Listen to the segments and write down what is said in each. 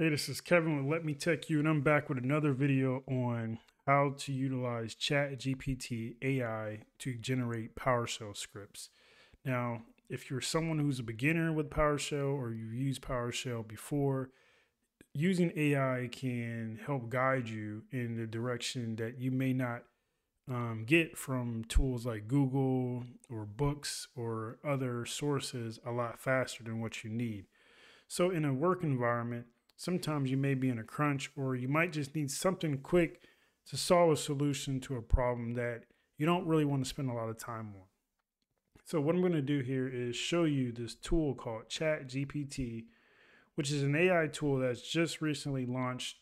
Hey, this is Kevin with Let Me Tech You, and I'm back with another video on how to utilize ChatGPT AI to generate PowerShell scripts. Now, if you're someone who's a beginner with PowerShell or you've used PowerShell before, using AI can help guide you in the direction that you may not um, get from tools like Google or books or other sources a lot faster than what you need. So, in a work environment, Sometimes you may be in a crunch or you might just need something quick to solve a solution to a problem that you don't really want to spend a lot of time on. So what I'm going to do here is show you this tool called ChatGPT, which is an AI tool that's just recently launched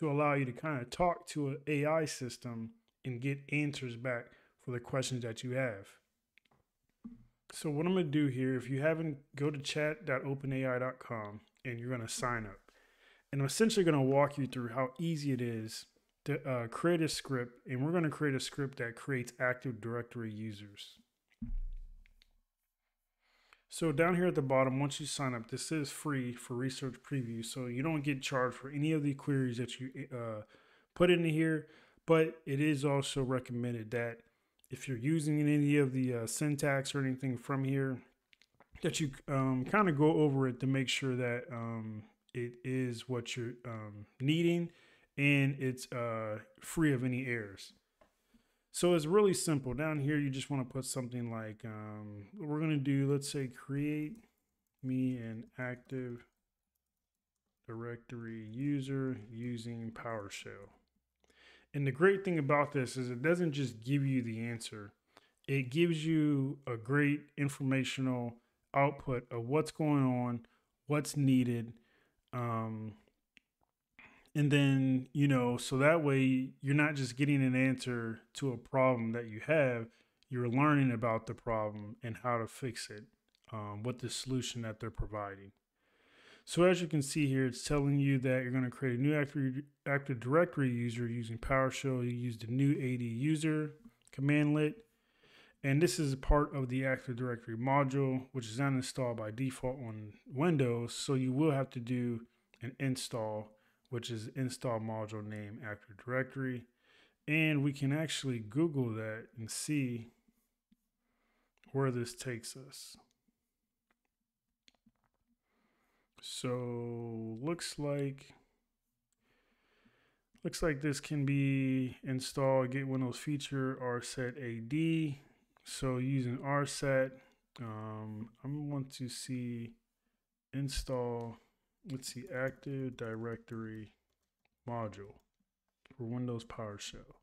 to allow you to kind of talk to an AI system and get answers back for the questions that you have. So what I'm going to do here, if you haven't, go to chat.openai.com and you're going to sign up and I'm essentially going to walk you through how easy it is to uh, create a script. And we're going to create a script that creates Active Directory users. So down here at the bottom, once you sign up, this is free for research preview. So you don't get charged for any of the queries that you uh, put into here. But it is also recommended that if you're using any of the uh, syntax or anything from here, that you um, kind of go over it to make sure that um, it is what you're um, needing and it's uh, free of any errors. So it's really simple. Down here, you just want to put something like, um, we're going to do, let's say, create me an active directory user using PowerShell. And the great thing about this is it doesn't just give you the answer, it gives you a great informational output of what's going on, what's needed, um, and then, you know, so that way you're not just getting an answer to a problem that you have, you're learning about the problem and how to fix it um, with the solution that they're providing. So as you can see here, it's telling you that you're going to create a new Active, Active Directory user using PowerShell. You use the new AD user commandlet. And this is part of the Active Directory module, which is not installed by default on Windows. So you will have to do an install, which is install module name Active Directory. And we can actually Google that and see where this takes us. So looks like looks like this can be installed get Windows feature RSAT AD so using RSAT, um, I want to see install, let's see, Active Directory module for Windows PowerShell.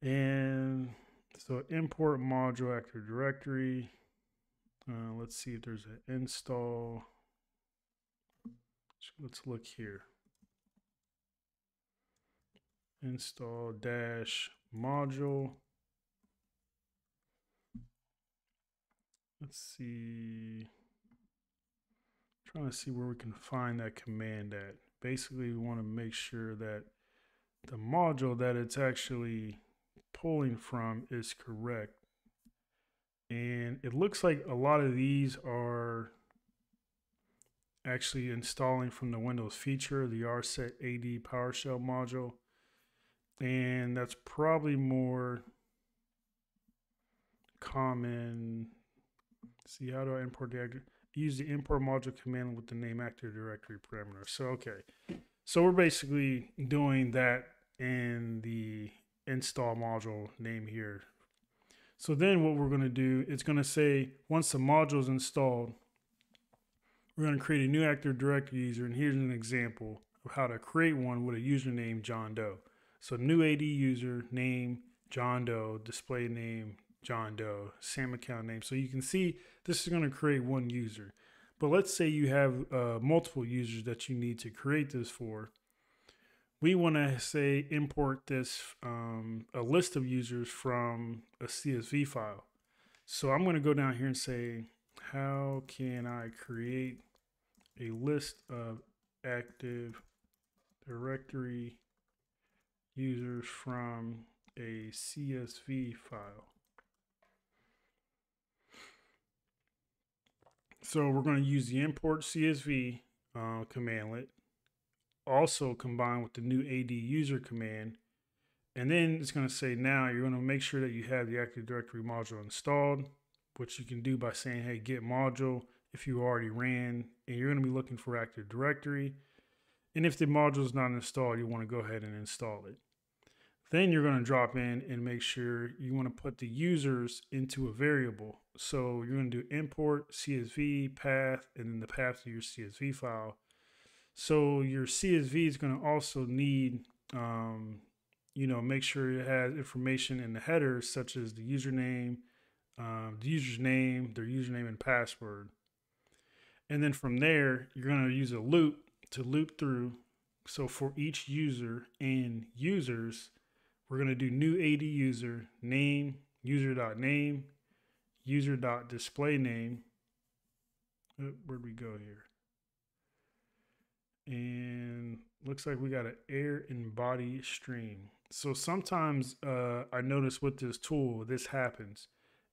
And so import module Active Directory. Uh, let's see if there's an install. Let's look here. Install dash module. Let's see. I'm trying to see where we can find that command at. Basically, we want to make sure that the module that it's actually pulling from is correct. And it looks like a lot of these are actually installing from the Windows feature, the RSAT AD PowerShell module. And that's probably more common See, how do I import the? Use the import module command with the name active directory parameter. So, okay. So we're basically doing that in the install module name here. So then what we're going to do, it's going to say once the module is installed, we're going to create a new active directory user. And here's an example of how to create one with a username John Doe. So new AD user name John Doe, display name John Doe, SAM account name. So you can see this is going to create one user. But let's say you have uh, multiple users that you need to create this for. We want to say import this um, a list of users from a CSV file. So I'm going to go down here and say, how can I create a list of active directory users from a CSV file? So we're going to use the import CSV uh, commandlet, also combined with the new AD user command. And then it's going to say now you're going to make sure that you have the Active Directory module installed, which you can do by saying, hey, get module if you already ran, and you're going to be looking for Active Directory. And if the module is not installed, you want to go ahead and install it. Then you're going to drop in and make sure you want to put the users into a variable. So you're going to do import CSV path and then the path to your CSV file. So your CSV is going to also need, um, you know, make sure it has information in the headers such as the username, um, the user's name, their username and password. And then from there, you're going to use a loop to loop through. So for each user and users, we're going to do new AD user name, user.name, user.display name. Oh, where'd we go here? And looks like we got an air and body stream. So sometimes uh, I notice with this tool, this happens.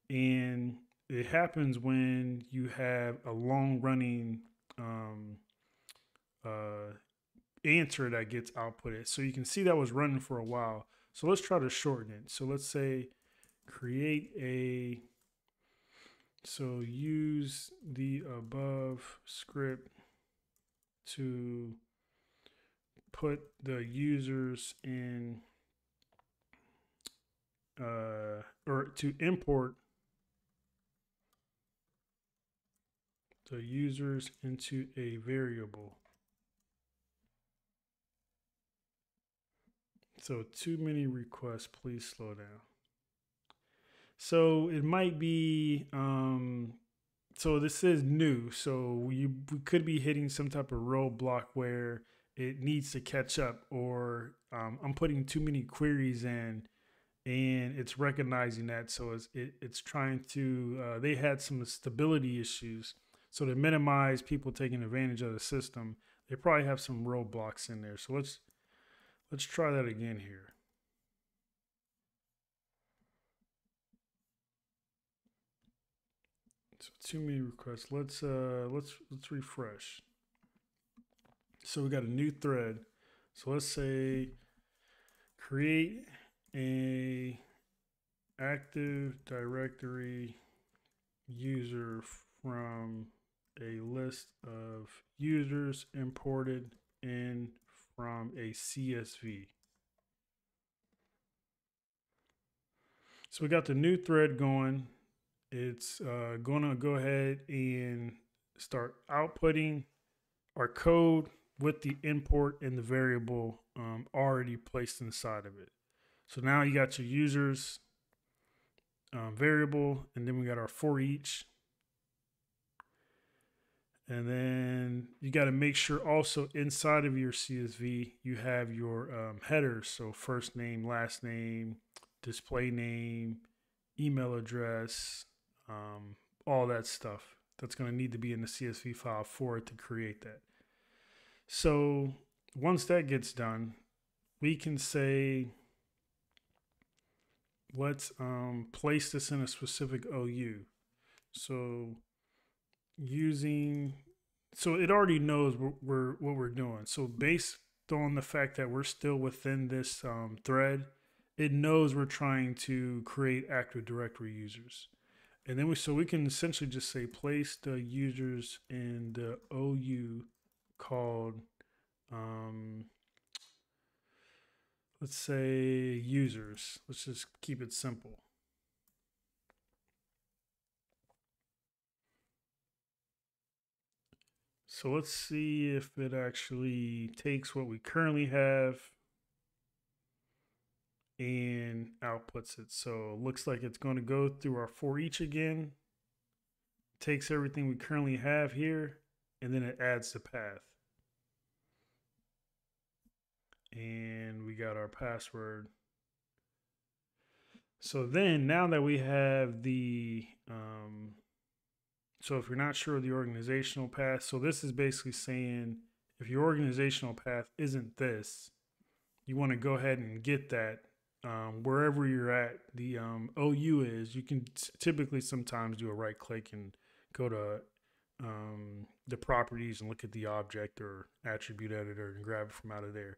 And it happens when you have a long running um, uh, answer that gets outputted. So you can see that was running for a while. So let's try to shorten it. So let's say create a, so use the above script to put the users in, uh, or to import the users into a variable. So too many requests, please slow down. So it might be, um, so this is new. So we, we could be hitting some type of roadblock where it needs to catch up or um, I'm putting too many queries in and it's recognizing that. So it's, it, it's trying to, uh, they had some stability issues. So to minimize people taking advantage of the system, they probably have some roadblocks in there. So let's Let's try that again here. So too many requests. Let's uh let's let's refresh. So we got a new thread. So let's say create a active directory user from a list of users imported in from a CSV. So we got the new thread going. It's uh, going to go ahead and start outputting our code with the import and the variable um, already placed inside of it. So now you got your users um, variable, and then we got our for each and then you got to make sure also inside of your CSV, you have your um, headers. So first name, last name, display name, email address, um, all that stuff. That's going to need to be in the CSV file for it to create that. So once that gets done, we can say, let's um, place this in a specific OU. So using so it already knows what we're what we're doing. So based on the fact that we're still within this um, thread, it knows we're trying to create Active Directory users. And then we so we can essentially just say place the users in the OU called um, let's say users. Let's just keep it simple. So let's see if it actually takes what we currently have and outputs it. So it looks like it's going to go through our for each again, takes everything we currently have here, and then it adds the path. And we got our password. So then now that we have the um, so if you're not sure of the organizational path, so this is basically saying if your organizational path isn't this, you want to go ahead and get that um, wherever you're at. The um, OU is you can t- typically sometimes do a right click and go to um, the properties and look at the object or attribute editor and grab it from out of there.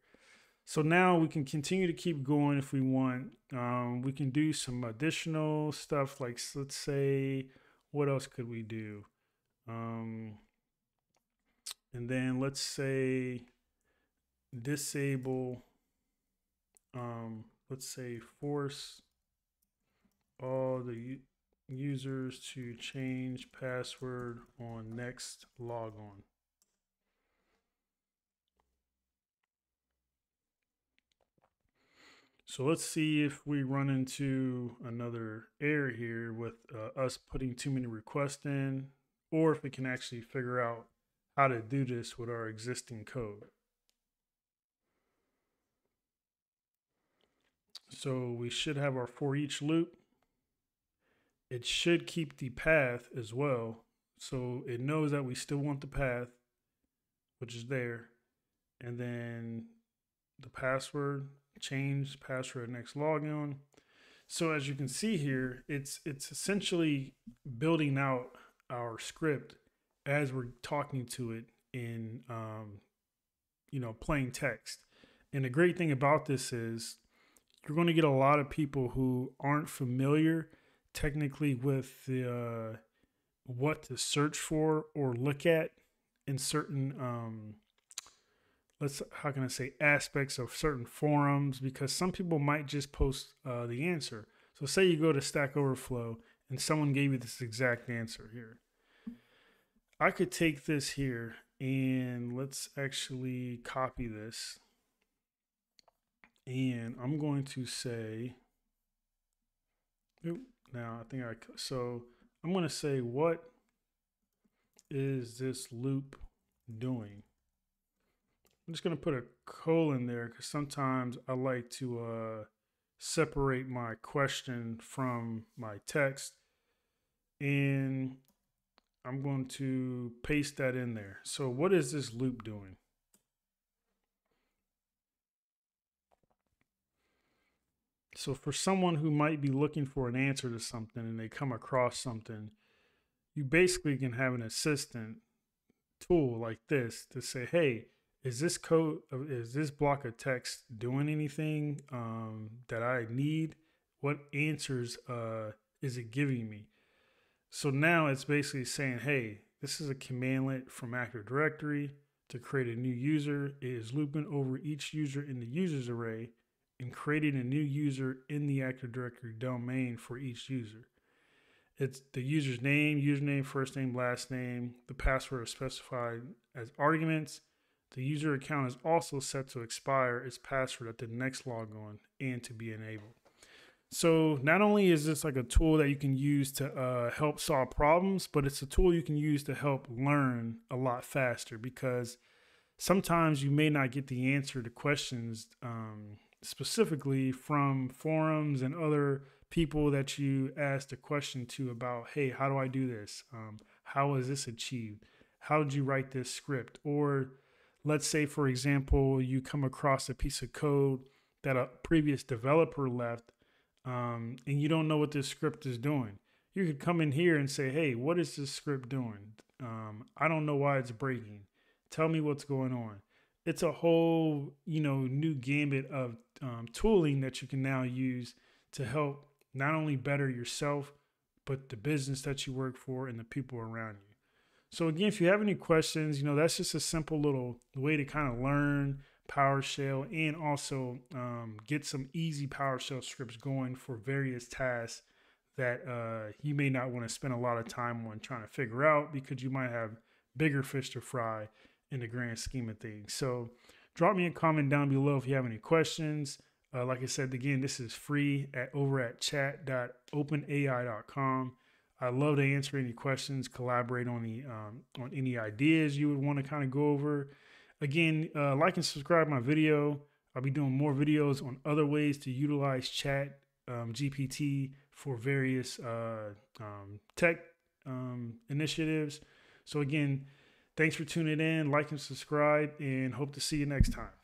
So now we can continue to keep going if we want. Um, we can do some additional stuff like let's say, what else could we do? Um, and then let's say disable, um, let's say force all the users to change password on next logon. So let's see if we run into another error here with uh, us putting too many requests in, or if we can actually figure out how to do this with our existing code. So we should have our for each loop. It should keep the path as well. So it knows that we still want the path, which is there. And then the password, change password next login. So as you can see here, it's it's essentially building out our script as we're talking to it in um, you know plain text. And the great thing about this is you're going to get a lot of people who aren't familiar technically with the uh, what to search for or look at in certain um, let's how can I say aspects of certain forums because some people might just post uh, the answer. So say you go to Stack Overflow and someone gave you this exact answer here. I could take this here and let's actually copy this. And I'm going to say, now I think I, so I'm going to say, what is this loop doing? I'm just going to put a colon there because sometimes I like to uh, separate my question from my text. And I'm going to paste that in there. So what is this loop doing? So for someone who might be looking for an answer to something and they come across something, you basically can have an assistant tool like this to say, hey, is this code, is this block of text doing anything um, that I need? What answers uh, is it giving me? So now it's basically saying, hey, this is a commandlet from Active Directory to create a new user. It is looping over each user in the users array and creating a new user in the Active Directory domain for each user. It's the user's name, username, first name, last name. The password is specified as arguments. The user account is also set to expire its password at the next logon and to be enabled. So not only is this like a tool that you can use to uh, help solve problems, but it's a tool you can use to help learn a lot faster because sometimes you may not get the answer to questions um, specifically from forums and other people that you asked a question to about, hey, how do I do this? Um, how is this achieved? How did you write this script? Or let's say, for example, you come across a piece of code that a previous developer left um, and you don't know what this script is doing. You could come in here and say, hey, what is this script doing? Um, I don't know why it's breaking. Tell me what's going on. It's a whole, you know, new gambit of um, tooling that you can now use to help not only better yourself, but the business that you work for and the people around you. So again, if you have any questions, you know, that's just a simple little way to kind of learn PowerShell and also um, get some easy PowerShell scripts going for various tasks that uh, you may not want to spend a lot of time on trying to figure out because you might have bigger fish to fry in the grand scheme of things. So drop me a comment down below if you have any questions. Uh, like I said, again, this is free at over at chat.openai.com. I love to answer any questions, collaborate on the um, on any ideas you would want to kind of go over. Again, uh, like and subscribe my video. I'll be doing more videos on other ways to utilize Chat um, GPT for various uh, um, tech um, initiatives. So again, thanks for tuning in. Like and subscribe, and hope to see you next time.